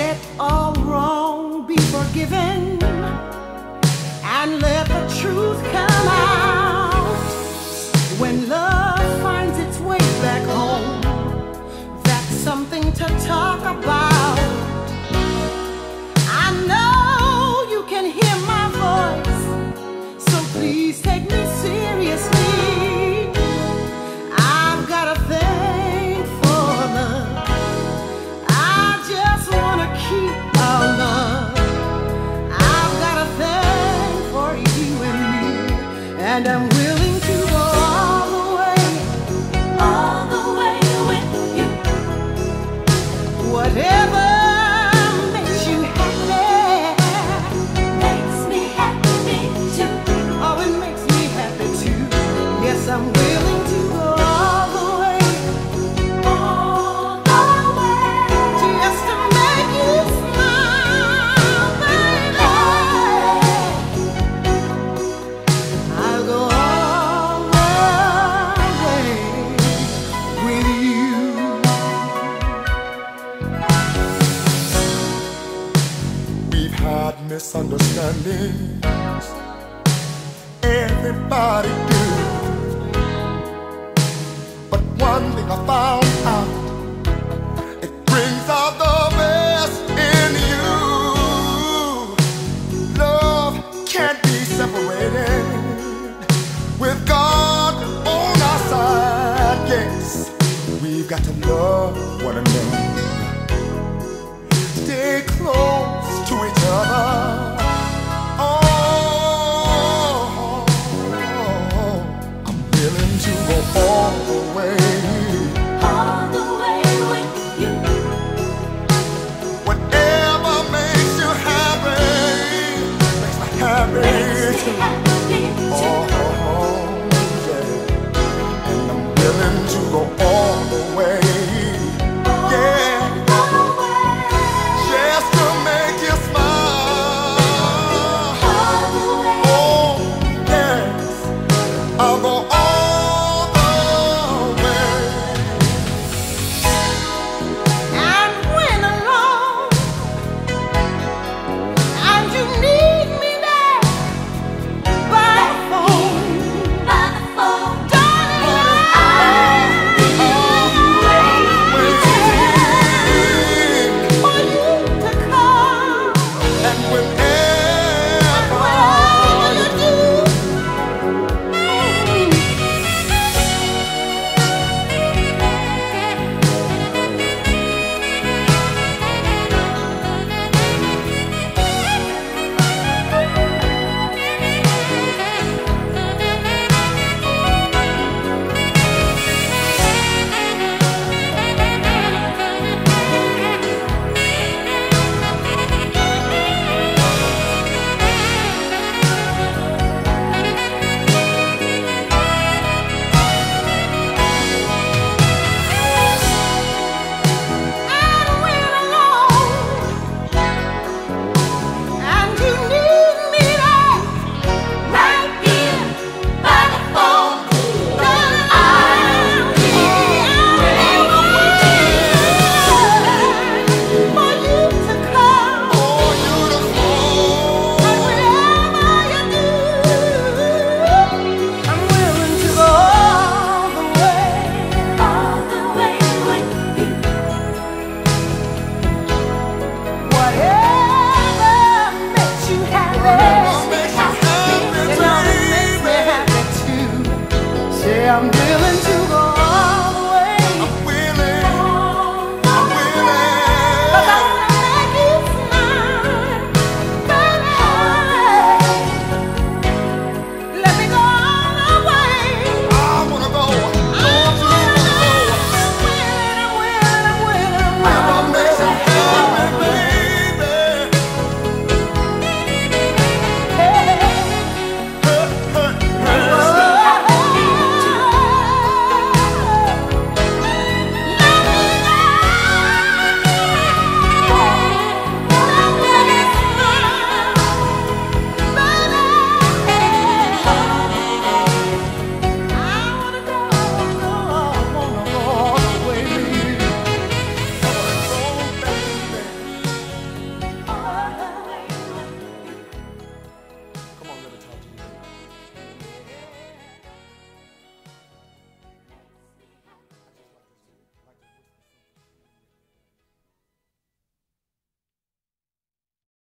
let all wrong be forgiven and let the truth come out. When love finds its way back home, that's something to talk about. I know you can hear my voice, so please take me. And I'm misunderstandings. Everybody do. But one thing I found out, it brings out the best in you. Love can't be separated. With God on our side, yes, we've got to love one another all the way. I'm.